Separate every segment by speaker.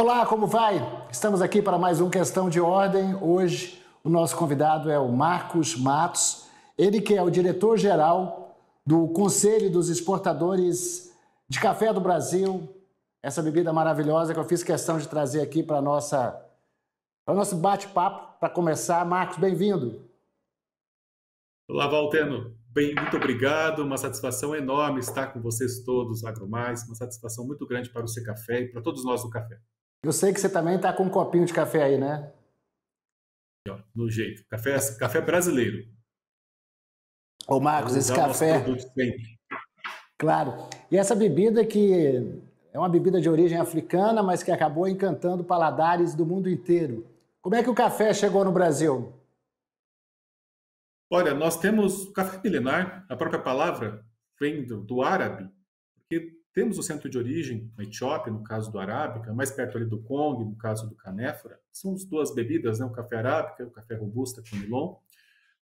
Speaker 1: Olá, como vai? Estamos aqui para mais um Questão de Ordem. Hoje o nosso convidado é o Marcos Matos, ele que é o diretor-geral do Conselho dos Exportadores de Café do Brasil, essa bebida maravilhosa que eu fiz questão de trazer aqui para nossa para nosso bate-papo para começar. Marcos, bem-vindo.
Speaker 2: Olá, Valteno. Bem, muito obrigado. Uma satisfação enorme estar com vocês todos, AgroMais. Uma satisfação muito grande para o C Café e para todos nós do café.
Speaker 1: Eu sei que você também está com um copinho de café aí, né?
Speaker 2: No jeito. Café, café brasileiro.
Speaker 1: Ô, Marcos, esse café. Claro. E essa bebida que é uma bebida de origem africana, mas que acabou encantando paladares do mundo inteiro. Como é que o café chegou no Brasil?
Speaker 2: Olha, nós temos café milenar, a própria palavra vem do, do árabe, porque temos o centro de origem, a Etiópia, no caso do arábica, mais perto ali do Congo, no caso do canéfora. São as duas bebidas, né? o café arábica o café robusta com milon.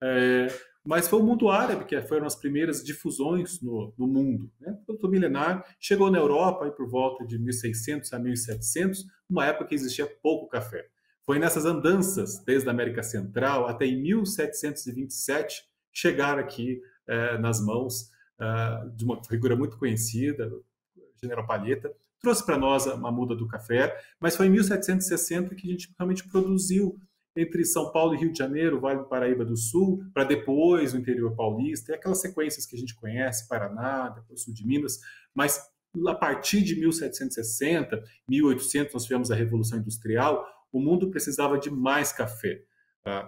Speaker 2: É, mas foi o mundo árabe que foram as primeiras difusões no, no mundo. Né? O produto milenar chegou na Europa aí por volta de 1600 a 1700, uma época que existia pouco café. Foi nessas andanças, desde a América Central até em 1727, chegar aqui é, nas mãos é, de uma figura muito conhecida, General Palheta, trouxe para nós uma muda do café, mas foi em 1760 que a gente realmente produziu entre São Paulo e Rio de Janeiro, Vale do Paraíba do Sul, para depois o interior paulista, e aquelas sequências que a gente conhece, Paraná, depois sul de Minas, mas a partir de 1760, 1800, nós tivemos a Revolução Industrial, o mundo precisava de mais café.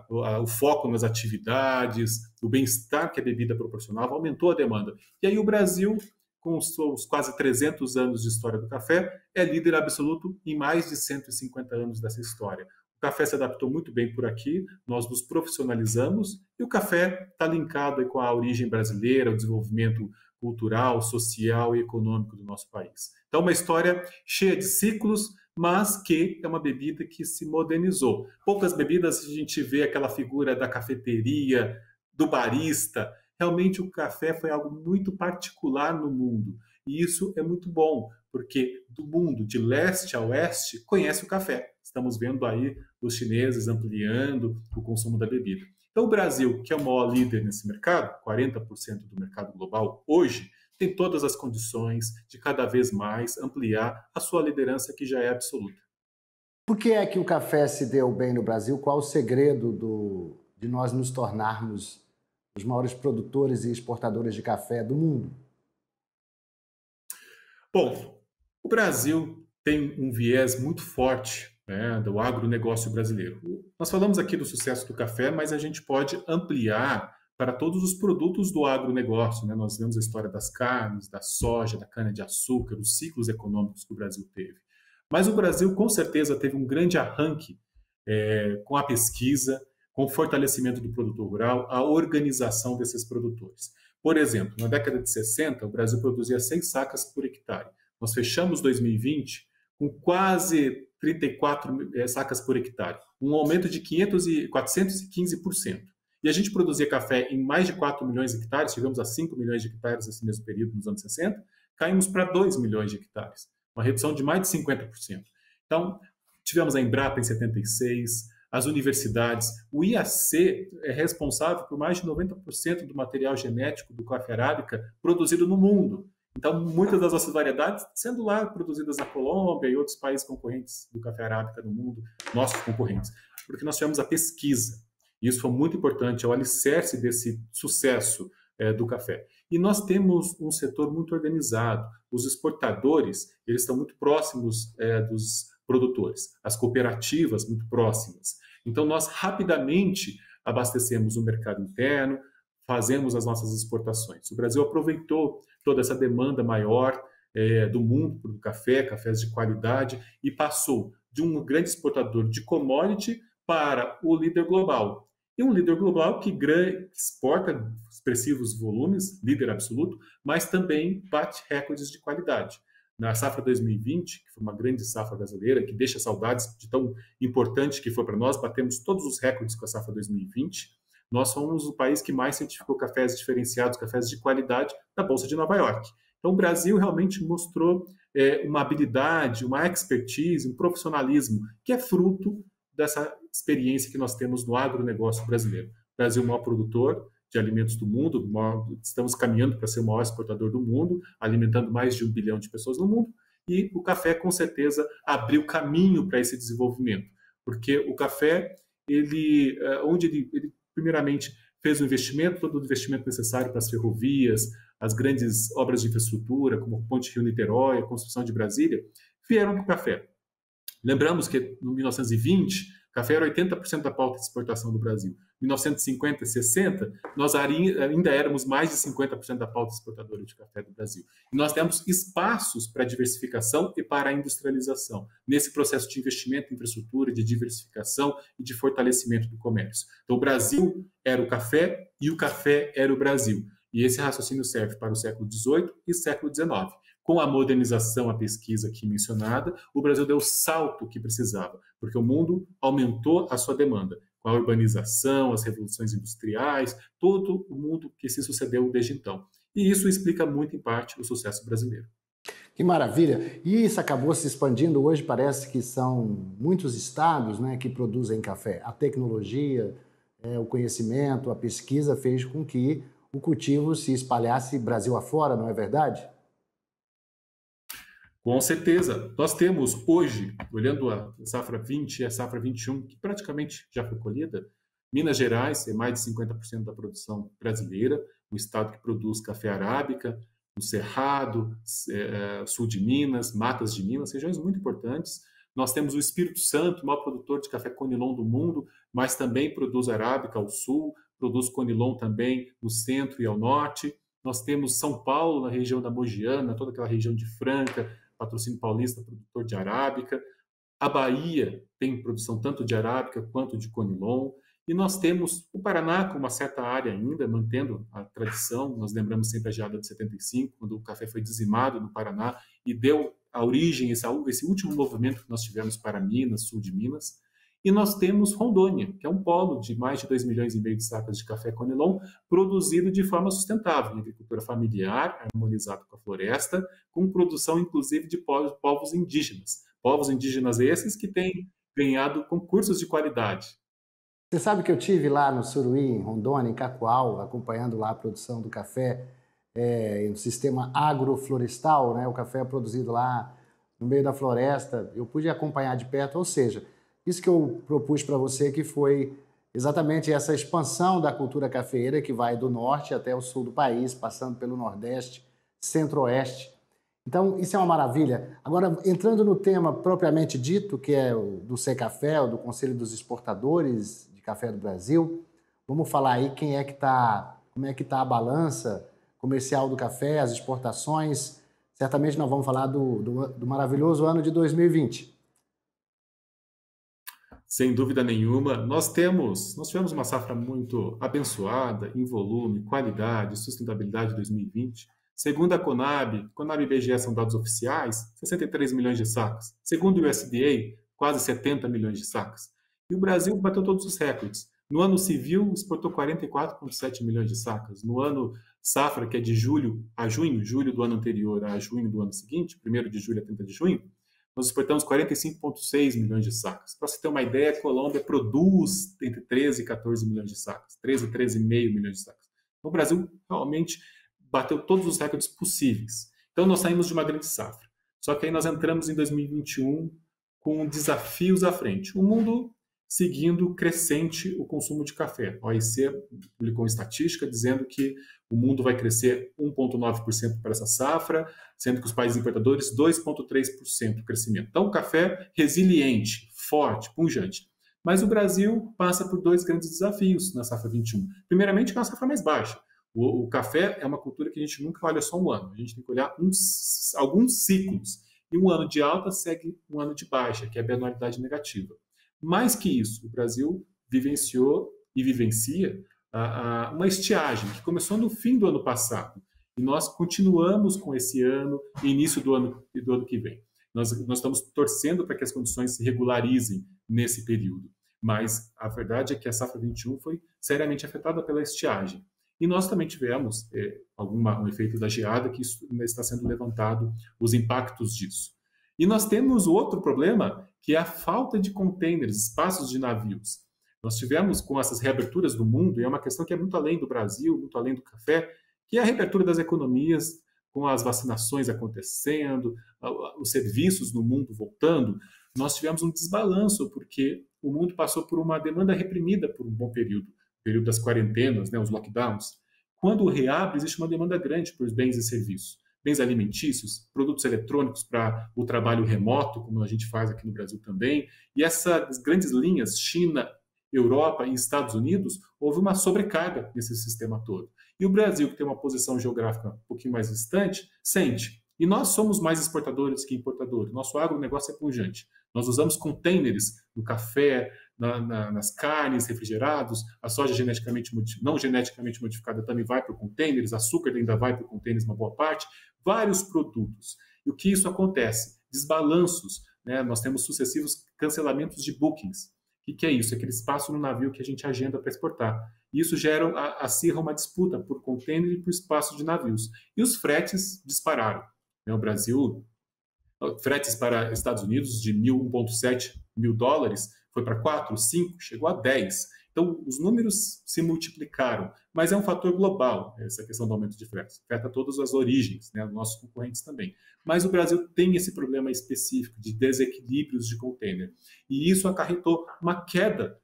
Speaker 2: O foco nas atividades, o bem-estar que a bebida proporcionava, aumentou a demanda. E aí o Brasil com os seus quase 300 anos de história do café, é líder absoluto em mais de 150 anos dessa história. O café se adaptou muito bem por aqui, nós nos profissionalizamos e o café está linkado com a origem brasileira, o desenvolvimento cultural, social e econômico do nosso país. Então, uma história cheia de ciclos, mas que é uma bebida que se modernizou. Poucas bebidas a gente vê aquela figura da cafeteria, do barista, realmente o café foi algo muito particular no mundo. E isso é muito bom, porque do mundo de leste a oeste conhece o café. Estamos vendo aí os chineses ampliando o consumo da bebida. Então, o Brasil, que é o maior líder nesse mercado, 40% do mercado global hoje, tem todas as condições de cada vez mais ampliar a sua liderança, que já é absoluta.
Speaker 1: Por que é que o café se deu bem no Brasil? Qual o segredo do, de nós nos tornarmos os maiores produtores e exportadores de café do mundo?
Speaker 2: Bom, o Brasil tem um viés muito forte né, do agronegócio brasileiro. Nós falamos aqui do sucesso do café, mas a gente pode ampliar para todos os produtos do agronegócio. Né? Nós vemos a história das carnes, da soja, da cana-de-açúcar, os ciclos econômicos que o Brasil teve. Mas o Brasil, com certeza, teve um grande arranque é, com a pesquisa, com o fortalecimento do produtor rural, a organização desses produtores. Por exemplo, na década de 60, o Brasil produzia 100 sacas por hectare. Nós fechamos 2020 com quase 34 eh, sacas por hectare, um aumento de 500 e 415%. E a gente produzia café em mais de 4 milhões de hectares, chegamos a 5 milhões de hectares nesse mesmo período, nos anos 60, caímos para 2 milhões de hectares, uma redução de mais de 50%. Então, tivemos a Embrapa em 76, as universidades. O IAC é responsável por mais de 90% do material genético do café arábica produzido no mundo. Então, muitas das nossas variedades sendo lá produzidas na Colômbia e outros países concorrentes do café arábica no mundo, nossos concorrentes, porque nós tivemos a pesquisa. E isso foi muito importante, é o alicerce desse sucesso é, do café. E nós temos um setor muito organizado. Os exportadores, eles estão muito próximos é, dos produtores, as cooperativas muito próximas. Então, nós rapidamente abastecemos o mercado interno, fazemos as nossas exportações. O Brasil aproveitou toda essa demanda maior é, do mundo por café, cafés de qualidade, e passou de um grande exportador de commodity para o líder global. E um líder global que exporta expressivos volumes, líder absoluto, mas também bate recordes de qualidade na safra 2020, que foi uma grande safra brasileira, que deixa saudades de tão importante que foi para nós, batemos todos os recordes com a safra 2020. Nós somos o país que mais certificou cafés diferenciados, cafés de qualidade da Bolsa de Nova York. Então, o Brasil realmente mostrou é, uma habilidade, uma expertise, um profissionalismo que é fruto dessa experiência que nós temos no agronegócio brasileiro. O Brasil é o maior produtor de alimentos do mundo, estamos caminhando para ser o maior exportador do mundo, alimentando mais de um bilhão de pessoas no mundo, e o café, com certeza, abriu caminho para esse desenvolvimento, porque o café, ele, é, onde ele, ele primeiramente fez o investimento, todo o investimento necessário para as ferrovias, as grandes obras de infraestrutura, como Ponte Rio-Niterói, a construção de Brasília, vieram do café. Lembramos que, em 1920, café era 80% da pauta de exportação do Brasil. 1950, 60, nós ainda éramos mais de 50% da pauta exportadora de café do Brasil. E nós temos espaços para diversificação e para a industrialização, nesse processo de investimento em infraestrutura, de diversificação e de fortalecimento do comércio. Então, o Brasil era o café e o café era o Brasil. E esse raciocínio serve para o século XVIII e século XIX. Com a modernização, a pesquisa aqui mencionada, o Brasil deu o salto que precisava, porque o mundo aumentou a sua demanda com a urbanização, as revoluções industriais, todo o mundo que se sucedeu desde então. E isso explica muito, em parte, o sucesso brasileiro.
Speaker 1: Que maravilha! E isso acabou se expandindo. Hoje parece que são muitos estados né, que produzem café. A tecnologia, é, o conhecimento, a pesquisa fez com que o cultivo se espalhasse Brasil afora, não é verdade?
Speaker 2: Com certeza. Nós temos hoje, olhando a safra 20 e a safra 21, que praticamente já foi colhida, Minas Gerais é mais de 50% da produção brasileira, um estado que produz café arábica, o Cerrado, é, sul de Minas, Matas de Minas, regiões muito importantes. Nós temos o Espírito Santo, o maior produtor de café conilon do mundo, mas também produz arábica ao sul, produz conilon também no centro e ao norte. Nós temos São Paulo, na região da Mogiana, toda aquela região de Franca, patrocínio paulista, produtor de arábica. A Bahia tem produção tanto de arábica quanto de conilon. E nós temos o Paraná com uma certa área ainda, mantendo a tradição. Nós lembramos sempre a geada de 75, quando o café foi dizimado no Paraná e deu a origem, esse, esse último movimento que nós tivemos para Minas, sul de Minas. E nós temos Rondônia, que é um polo de mais de 2 milhões e meio de sacas de café Conilon, produzido de forma sustentável, em agricultura familiar, harmonizado com a floresta, com produção inclusive de povos indígenas. Povos indígenas esses que têm ganhado concursos de qualidade.
Speaker 1: Você sabe que eu tive lá no Suruí, em Rondônia, em Cacoal, acompanhando lá a produção do café é, no sistema agroflorestal, né? O café é produzido lá no meio da floresta. Eu pude acompanhar de perto, ou seja, isso que eu propus para você que foi exatamente essa expansão da cultura cafeeira que vai do norte até o sul do país, passando pelo nordeste, centro-oeste. Então, isso é uma maravilha. Agora, entrando no tema propriamente dito, que é do Secafé, do Conselho dos Exportadores de Café do Brasil, vamos falar aí quem é que está, como é que está a balança comercial do café, as exportações. Certamente nós vamos falar do, do, do maravilhoso ano de 2020.
Speaker 2: Sem dúvida nenhuma, nós temos, nós tivemos uma safra muito abençoada em volume, qualidade, sustentabilidade 2020. Segundo a Conab, Conab e IBGE são dados oficiais, 63 milhões de sacas. Segundo o USDA, quase 70 milhões de sacas. E o Brasil bateu todos os recordes. No ano civil, exportou 44,7 milhões de sacas. No ano safra, que é de julho a junho, julho do ano anterior a junho do ano seguinte, 1 de julho a 30 de junho, nós exportamos 45,6 milhões de sacas. Para você ter uma ideia, a Colômbia produz entre 13 e 14 milhões de sacas, 13 e 13,5 milhões de sacas. Então, o Brasil realmente bateu todos os recordes possíveis. Então, nós saímos de uma grande safra. Só que aí nós entramos em 2021 com desafios à frente. O mundo seguindo crescente o consumo de café. A OIC publicou uma estatística dizendo que o mundo vai crescer 1,9% para essa safra, sendo que os países importadores 2,3% crescimento. Então, café resiliente, forte, pungente. Mas o Brasil passa por dois grandes desafios na safra 21. Primeiramente, é uma safra mais baixa. O, o, café é uma cultura que a gente nunca olha só um ano, a gente tem que olhar uns, alguns ciclos. E um ano de alta segue um ano de baixa, que é a anualidade negativa. Mais que isso, o Brasil vivenciou e vivencia a, a, uma estiagem que começou no fim do ano passado e nós continuamos com esse ano e início do ano, do ano que vem. Nós, nós estamos torcendo para que as condições se regularizem nesse período, mas a verdade é que a safra 21 foi seriamente afetada pela estiagem. E nós também tivemos é, alguma, um efeito da geada que está sendo levantado, os impactos disso. E nós temos outro problema, que é a falta de containers, espaços de navios. Nós tivemos com essas reaberturas do mundo, e é uma questão que é muito além do Brasil, muito além do café, que é a reabertura das economias, com as vacinações acontecendo, os serviços no mundo voltando, nós tivemos um desbalanço, porque o mundo passou por uma demanda reprimida por um bom período, período das quarentenas, né, os lockdowns. Quando reabre, existe uma demanda grande por bens e serviços, bens alimentícios, produtos eletrônicos para o trabalho remoto, como a gente faz aqui no Brasil também, e essas grandes linhas, China, Europa e Estados Unidos, houve uma sobrecarga nesse sistema todo. E o Brasil, que tem uma posição geográfica um pouquinho mais distante, sente. E nós somos mais exportadores que importadores. Nosso agronegócio é pungente. Nós usamos containers no café, na, na, nas carnes, refrigerados, a soja geneticamente não geneticamente modificada também vai para containers, açúcar ainda vai para containers uma boa parte, vários produtos. E o que isso acontece? Desbalanços. Né? Nós temos sucessivos cancelamentos de bookings. O que é isso? É aquele espaço no navio que a gente agenda para exportar. Isso gera, acirra uma disputa por container e por espaço de navios. E os fretes dispararam. Né? O Brasil, fretes para Estados Unidos de 1.7 mil dólares foi para 4, 5, chegou a 10. Então, os números se multiplicaram, mas é um fator global, essa questão do aumento de fretes. Afeta todas as origens, né, nossos concorrentes também. Mas o Brasil tem esse problema específico de desequilíbrios de container. E isso acarretou uma queda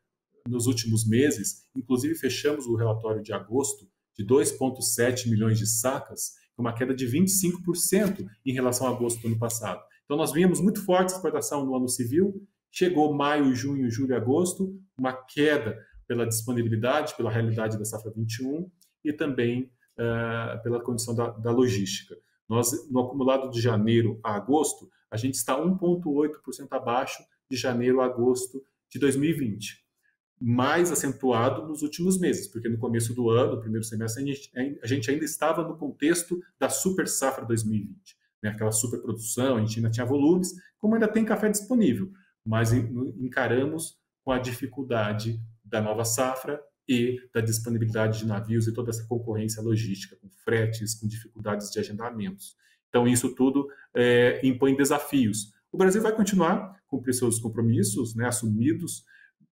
Speaker 2: nos últimos meses. Inclusive, fechamos o relatório de agosto de 2,7 milhões de sacas, uma queda de 25% em relação a agosto do ano passado. Então, nós vínhamos muito forte exportação no ano civil, chegou maio, junho, julho, agosto, uma queda pela disponibilidade, pela realidade da safra 21 e também uh, pela condição da, da, logística. Nós, no acumulado de janeiro a agosto, a gente está 1,8% abaixo de janeiro a agosto de 2020. Mais acentuado nos últimos meses, porque no começo do ano, no primeiro semestre, a gente, ainda estava no contexto da super safra 2020, né? aquela superprodução, a gente ainda tinha volumes, como ainda tem café disponível, mas encaramos com a dificuldade da nova safra e da disponibilidade de navios e toda essa concorrência logística, com fretes, com dificuldades de agendamentos. Então, isso tudo é, impõe desafios. O Brasil vai continuar cumprir seus compromissos né, assumidos,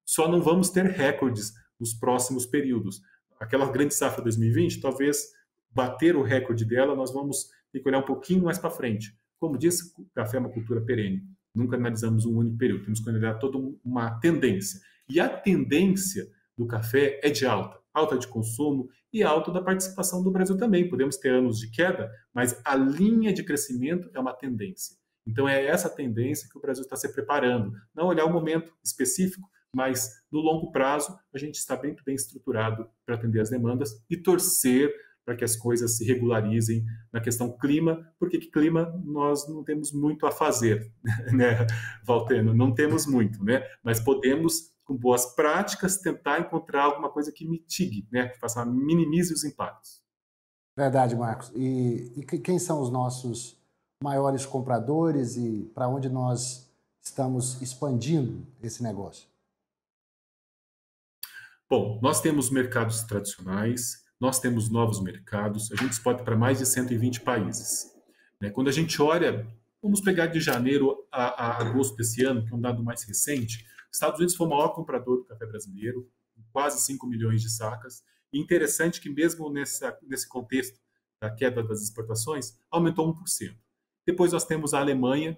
Speaker 2: só não vamos ter recordes nos próximos períodos. Aquela grande safra 2020, talvez bater o recorde dela, nós vamos ter que olhar um pouquinho mais para frente. Como disse, café é uma cultura perene. Nunca analisamos um único período, temos que olhar toda uma tendência. E a tendência do café é de alta, alta de consumo e alta da participação do Brasil também. Podemos ter anos de queda, mas a linha de crescimento é uma tendência. Então é essa tendência que o Brasil está se preparando. Não olhar o momento específico, mas no longo prazo a gente está bem, bem estruturado para atender as demandas e torcer para que as coisas se regularizem na questão clima, porque clima nós não temos muito a fazer, né, Valteno? Não temos muito, né? Mas podemos, com boas práticas, tentar encontrar alguma coisa que mitigue, né? Que faça, minimize os impactos.
Speaker 1: Verdade, Marcos. E, e quem são os nossos maiores compradores e para onde nós estamos expandindo esse negócio?
Speaker 2: Bom, nós temos mercados tradicionais, nós temos novos mercados, a gente exporta para mais de 120 países. Né? Quando a gente olha, vamos pegar de janeiro a, a, agosto desse ano, que é um dado mais recente, Estados Unidos foi o maior comprador do café brasileiro, quase 5 milhões de sacas. E interessante que mesmo nessa, nesse contexto da queda das exportações, aumentou 1%. Depois nós temos a Alemanha,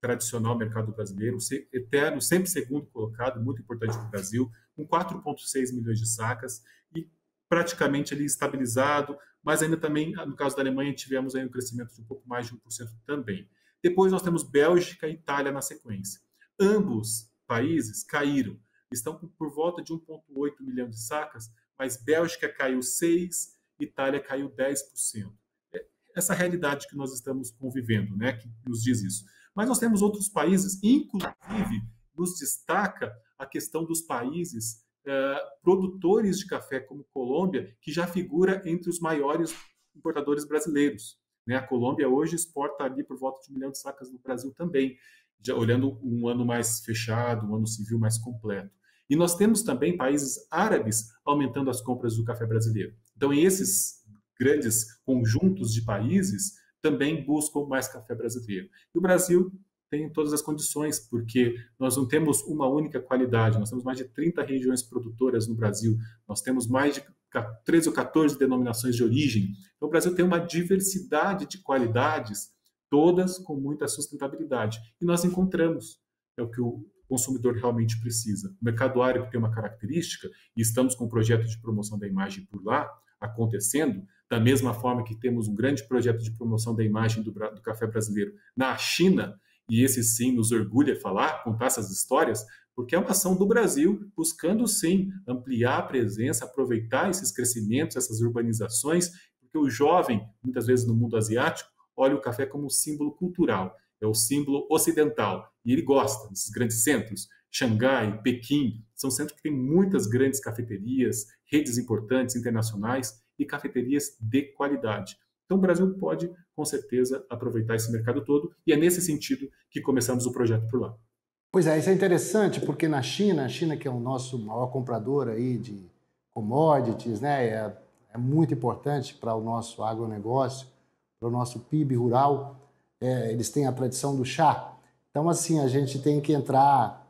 Speaker 2: tradicional mercado brasileiro, eterno, sempre segundo colocado, muito importante para o Brasil, com 4,6 milhões de sacas. Praticamente ali estabilizado, mas ainda também, no caso da Alemanha, tivemos aí um crescimento de um pouco mais de 1% também. Depois nós temos Bélgica e Itália na sequência. Ambos países caíram, estão por volta de 1,8 milhão de sacas, mas Bélgica caiu 6%, Itália caiu 10%. É essa realidade que nós estamos convivendo, né, que nos diz isso. Mas nós temos outros países, inclusive nos destaca a questão dos países produtores de café como Colômbia, que já figura entre os maiores importadores brasileiros. Né? A Colômbia hoje exporta ali por volta de um milhão de sacas no Brasil também, já olhando um ano mais fechado, um ano civil mais completo. E nós temos também países árabes aumentando as compras do café brasileiro. Então, esses grandes conjuntos de países também buscam mais café brasileiro. E o Brasil tem todas as condições, porque nós não temos uma única qualidade, nós temos mais de 30 regiões produtoras no Brasil, nós temos mais de 13 ou 14 denominações de origem. Então, o Brasil tem uma diversidade de qualidades, todas com muita sustentabilidade. E nós encontramos, é o que o consumidor realmente precisa. O mercado árabe tem uma característica, e estamos com um projeto de promoção da imagem por lá acontecendo, da mesma forma que temos um grande projeto de promoção da imagem do, do café brasileiro na China, e esse sim nos orgulha falar, contar essas histórias, porque é uma ação do Brasil buscando sim ampliar a presença, aproveitar esses crescimentos, essas urbanizações, porque o jovem, muitas vezes no mundo asiático, olha o café como um símbolo cultural, é o símbolo ocidental, e ele gosta desses grandes centros. Xangai, Pequim, são centros que têm muitas grandes cafeterias, redes importantes internacionais e cafeterias de qualidade. Então, o Brasil pode, com certeza, aproveitar esse mercado todo e é nesse sentido que começamos o projeto por lá.
Speaker 1: Pois é, isso é interessante porque na China, a China que é o nosso maior comprador aí de commodities, né, é, é muito importante para o nosso agronegócio, para o nosso PIB rural, é, eles têm a tradição do chá. Então, assim, a gente tem que entrar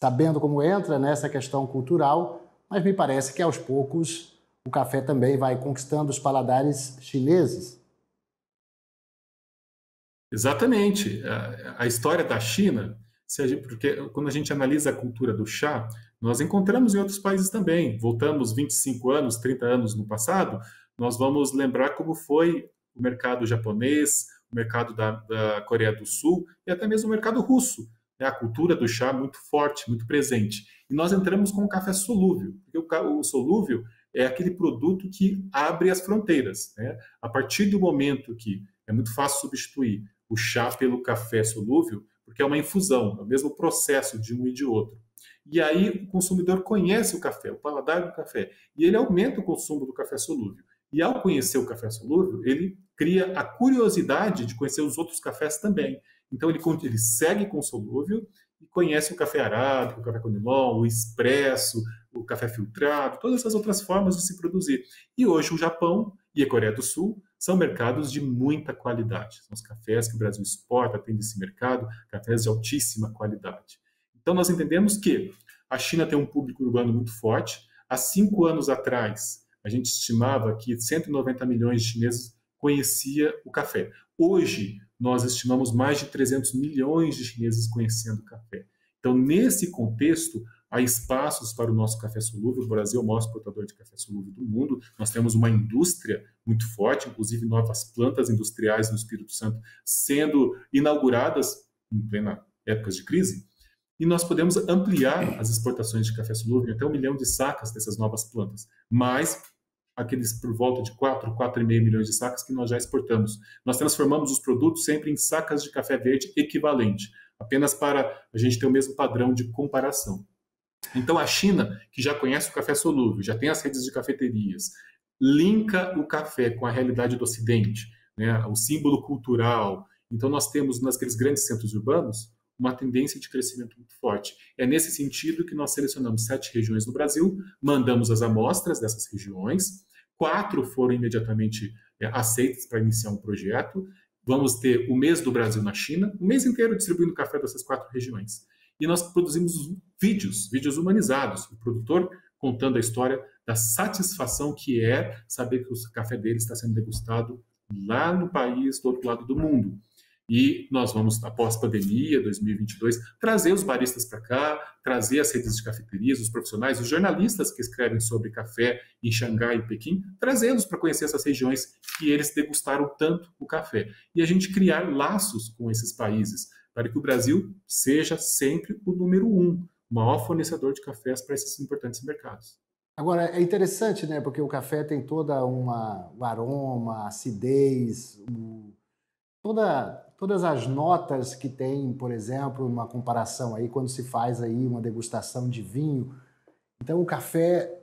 Speaker 1: sabendo como entra nessa questão cultural, mas me parece que aos poucos o café também vai conquistando os paladares chineses.
Speaker 2: Exatamente. A, história da China, porque quando a gente analisa a cultura do chá, nós encontramos em outros países também. Voltamos 25 anos, 30 anos no passado, nós vamos lembrar como foi o mercado japonês, o mercado da, da Coreia do Sul e até mesmo o mercado russo. Né? A cultura do chá muito forte, muito presente. E nós entramos com o café solúvel, porque o, o solúvel é aquele produto que abre as fronteiras. Né? A partir do momento que é muito fácil substituir o chá pelo café solúvel, porque é uma infusão, é o mesmo processo de um e de outro. E aí o consumidor conhece o café, o paladar do café, e ele aumenta o consumo do café solúvel. E ao conhecer o café solúvel, ele cria a curiosidade de conhecer os outros cafés também. Então ele, ele segue com o solúvel e conhece o café arábico, o café com limão, o expresso, o café filtrado, todas essas outras formas de se produzir. E hoje o Japão e a Coreia do Sul são mercados de muita qualidade. São os cafés que o Brasil exporta, tem esse mercado, cafés de altíssima qualidade. Então, nós entendemos que a China tem um público urbano muito forte. Há cinco anos atrás, a gente estimava que 190 milhões de chineses conhecia o café. Hoje, nós estimamos mais de 300 milhões de chineses conhecendo o café. Então, nesse contexto, há espaços para o nosso café solúvel. O Brasil é o maior exportador de café solúvel do mundo. Nós temos uma indústria muito forte, inclusive novas plantas industriais no Espírito Santo sendo inauguradas em plena época de crise. E nós podemos ampliar as exportações de café solúvel até um milhão de sacas dessas novas plantas, mais aqueles por volta de 4, 4,5 milhões de sacas que nós já exportamos. Nós transformamos os produtos sempre em sacas de café verde equivalente, apenas para a gente ter o mesmo padrão de comparação. Então, a China, que já conhece o café solúvel, já tem as redes de cafeterias, linka o café com a realidade do Ocidente, né, o símbolo cultural. Então, nós temos, naqueles grandes centros urbanos, uma tendência de crescimento muito forte. É nesse sentido que nós selecionamos sete regiões no Brasil, mandamos as amostras dessas regiões, quatro foram imediatamente é, aceitas para iniciar um projeto. Vamos ter o mês do Brasil na China, o mês inteiro distribuindo café dessas quatro regiões e nós produzimos vídeos, vídeos humanizados, o produtor contando a história da satisfação que é saber que o café dele está sendo degustado lá no país, do outro lado do mundo. E nós vamos, após pandemia, 2022, trazer os baristas para cá, trazer as redes de cafeterias, os profissionais, os jornalistas que escrevem sobre café em Xangai e Pequim, trazê-los para conhecer essas regiões que eles degustaram tanto o café. E a gente criar laços com esses países, para que o Brasil seja sempre o número um, o maior fornecedor de cafés para esses importantes mercados.
Speaker 1: Agora, é interessante, né? Porque o café tem toda uma o aroma, a acidez, o, toda, todas as notas que tem, por exemplo, uma comparação aí, quando se faz aí uma degustação de vinho. Então, o café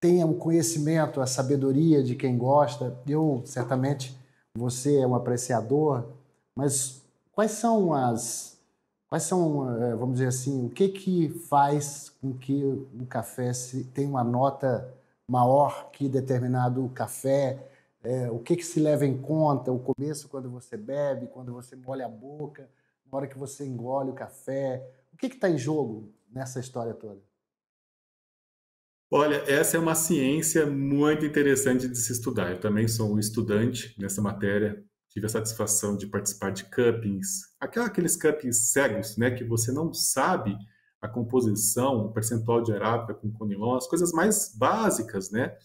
Speaker 1: tem o conhecimento, a sabedoria de quem gosta. Eu, certamente, você é um apreciador, mas Quais são as quais são, eh, vamos dizer assim, o que que faz com que o café tenha uma nota maior que determinado café? É, o que, que se leva em conta? O começo, quando você bebe, quando você molha a boca, na hora que você engole o café. O que está em jogo nessa história toda?
Speaker 2: Olha, essa é uma ciência muito interessante de se estudar. Eu também sou um estudante nessa matéria. Tive a satisfação de participar de cuppings, aqueles cuppings cegos, né, que você não sabe a composição, o percentual de arábica com conilon, as coisas mais básicas, né?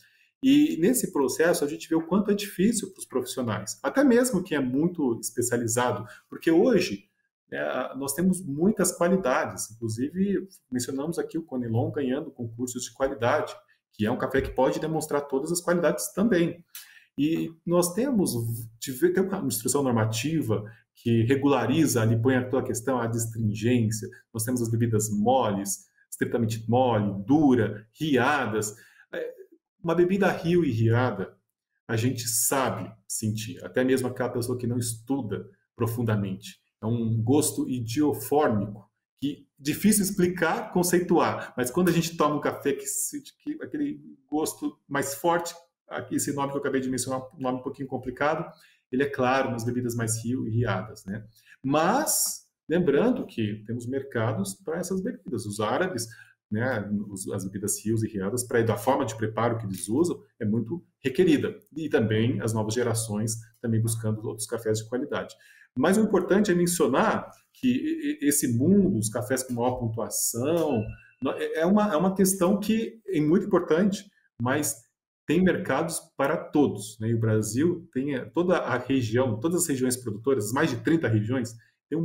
Speaker 2: E nesse processo a gente vê o quanto é difícil para os profissionais, até mesmo quem é muito especializado, porque hoje é, nós temos muitas qualidades, inclusive mencionamos aqui o Conilon ganhando concursos de qualidade, que é um café que pode demonstrar todas as qualidades também. E nós temos tem uma instrução normativa que regulariza ali, põe toda a questão, a distringência, nós temos as bebidas moles, estritamente mole, dura, riadas. É, uma bebida rio e riada, a gente sabe sentir, até mesmo aquela pessoa que não estuda profundamente é um gosto idiofórmico, que difícil explicar, conceituar, mas quando a gente toma um café que, que aquele gosto mais forte, aqui esse nome que eu acabei de mencionar, um nome um pouquinho complicado, ele é claro nas bebidas mais rio e riadas, né? Mas lembrando que temos mercados para essas bebidas, os árabes, né, as bebidas rios e riadas, para da forma de preparo que eles usam, é muito requerida. E também as novas gerações também buscando outros cafés de qualidade. Mas o importante é mencionar que esse mundo, os cafés com maior pontuação, é, é uma, é uma questão que é muito importante, mas tem mercados para todos. Né? E o Brasil tem é, toda a região, todas as regiões produtoras, mais de 30 regiões, tem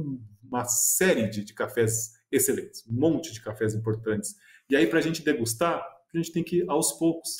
Speaker 2: uma série de, de cafés excelentes, um monte de cafés importantes. E aí, para a gente degustar, a gente tem que ir aos poucos,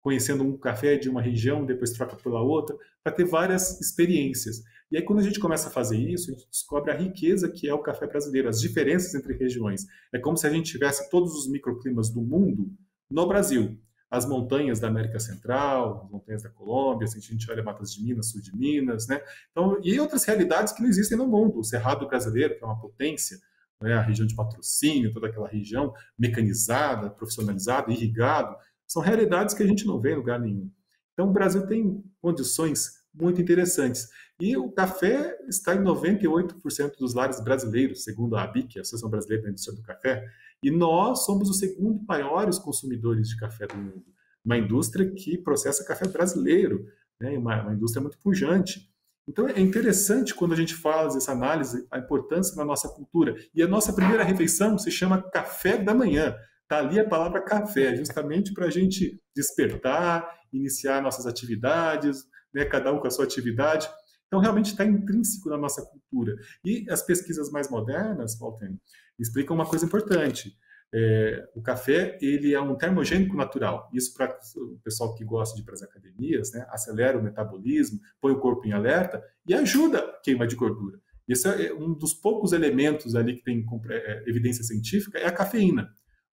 Speaker 2: conhecendo um café de uma região, depois troca pela outra, para ter várias experiências. E aí, quando a gente começa a fazer isso, a gente descobre a riqueza que é o café brasileiro, as diferenças entre regiões. É como se a gente tivesse todos os microclimas do mundo no Brasil. As montanhas da América Central, as montanhas da Colômbia, se a gente olha Matas de Minas, sul de Minas, né? Então, e outras realidades que não existem no mundo. O Cerrado brasileiro, que é uma potência, né? a região de patrocínio, toda aquela região mecanizada, profissionalizada, irrigado, são realidades que a gente não vê em lugar nenhum. Então, o Brasil tem condições muito interessantes. E o café está em 98% dos lares brasileiros, segundo a ABIC, a Associação Brasileira da Indústria do Café, e nós somos os segundo maiores consumidores de café do mundo. Uma indústria que processa café brasileiro, né? uma, uma indústria muito pujante. Então é interessante quando a gente faz essa análise, a importância da nossa cultura. E a nossa primeira refeição se chama café da manhã. Está ali a palavra café, justamente para a gente despertar, iniciar nossas atividades, né, cada um com a sua atividade. Então, realmente está intrínseco na nossa cultura. E as pesquisas mais modernas, Walter, explicam uma coisa importante. É, o café ele é um termogênico natural. Isso para o pessoal que gosta de ir para as academias, né, acelera o metabolismo, põe o corpo em alerta e ajuda a queima de gordura. Esse é um dos poucos elementos ali que tem é, evidência científica é a cafeína.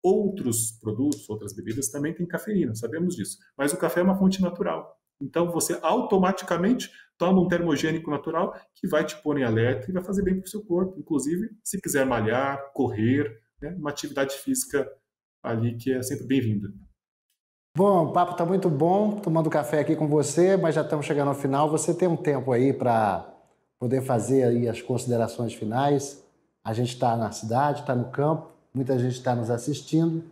Speaker 2: Outros produtos, outras bebidas também têm cafeína, sabemos disso. Mas o café é uma fonte natural. Então você automaticamente toma um termogênico natural que vai te pôr em alerta e vai fazer bem para o seu corpo. Inclusive, se quiser malhar, correr, né, uma atividade física ali que é sempre bem-vinda.
Speaker 1: Bom, o papo está muito bom, tomando café aqui com você, mas já estamos chegando ao final. Você tem um tempo aí para poder fazer aí as considerações finais. A gente está na cidade, está no campo, muita gente está nos assistindo.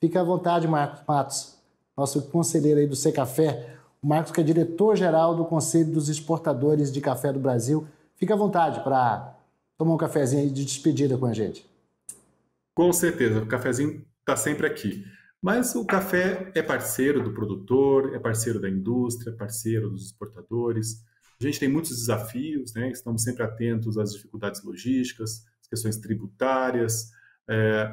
Speaker 1: Fique à vontade, Marcos Matos, nosso conselheiro aí do C Café. Marcos, que é diretor-geral do Conselho dos Exportadores de Café do Brasil. Fique à vontade para tomar um cafezinho de despedida com a gente.
Speaker 2: Com certeza, o cafezinho está sempre aqui. Mas o café é parceiro do produtor, é parceiro da indústria, é parceiro dos exportadores. A gente tem muitos desafios, né? estamos sempre atentos às dificuldades logísticas, às questões tributárias. É,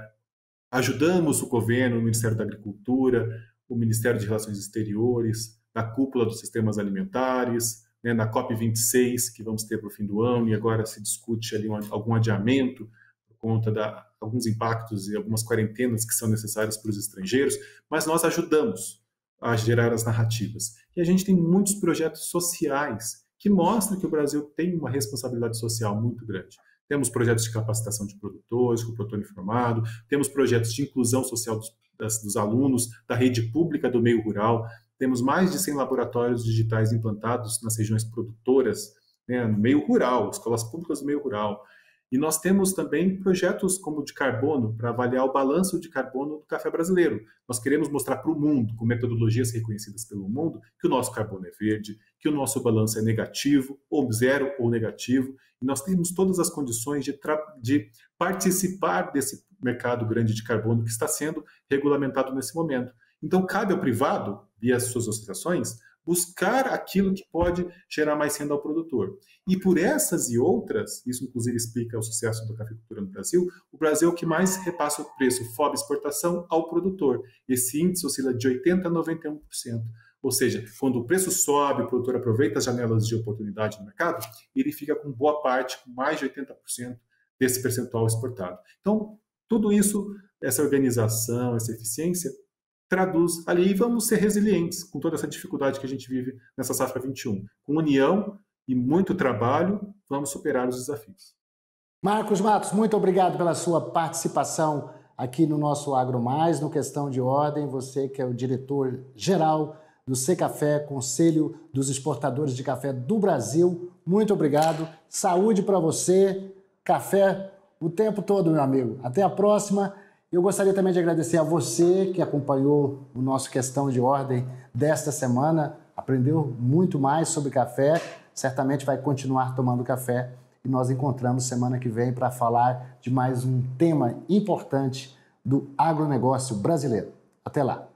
Speaker 2: ajudamos o governo, o Ministério da Agricultura, o Ministério de Relações Exteriores, na cúpula dos sistemas alimentares, né, na COP26, que vamos ter para o fim do ano, e agora se discute ali um, algum adiamento por conta de alguns impactos e algumas quarentenas que são necessárias para os estrangeiros, mas nós ajudamos a gerar as narrativas. E a gente tem muitos projetos sociais que mostram que o Brasil tem uma responsabilidade social muito grande. temos projetos de capacitação de produtores, com o produtor informado, temos projetos de inclusão social dos, das, dos alunos da rede pública do meio rural, temos mais de 100 laboratórios digitais implantados nas regiões produtoras, né, no meio rural, escolas públicas do meio rural. E nós temos também projetos como de carbono para avaliar o balanço de carbono do café brasileiro. Nós queremos mostrar para o mundo, com metodologias reconhecidas pelo mundo, que o nosso carbono é verde, que o nosso balanço é negativo, ou zero ou negativo. E nós temos todas as condições de, de participar desse mercado grande de carbono que está sendo regulamentado nesse momento. Então, cabe ao privado, via suas associações, buscar aquilo que pode gerar mais renda ao produtor. E por essas e outras, isso inclusive explica o sucesso da cafeicultura no Brasil, o Brasil é o que mais repassa o preço FOB exportação ao produtor. Esse índice oscila de 80% a 91%. Ou seja, quando o preço sobe, o produtor aproveita as janelas de oportunidade no mercado, ele fica com boa parte, com mais de 80% desse percentual exportado. Então, tudo isso, essa organização, essa eficiência, traduz ali e vamos ser resilientes com toda essa dificuldade que a gente vive nessa safra 21. Com união e muito trabalho, vamos superar os desafios.
Speaker 1: Marcos Matos, muito obrigado pela sua participação aqui no nosso Agro Mais, no Questão de Ordem. Você que é o diretor-geral do Secafé, Conselho dos Exportadores de Café do Brasil. Muito obrigado. Saúde para você. Café o tempo todo, meu amigo. Até a próxima. Eu gostaria também de agradecer a você que acompanhou o nosso Questão de Ordem desta semana, aprendeu muito mais sobre café, certamente vai continuar tomando café e nós encontramos semana que vem para falar de mais um tema importante do agronegócio brasileiro. Até lá!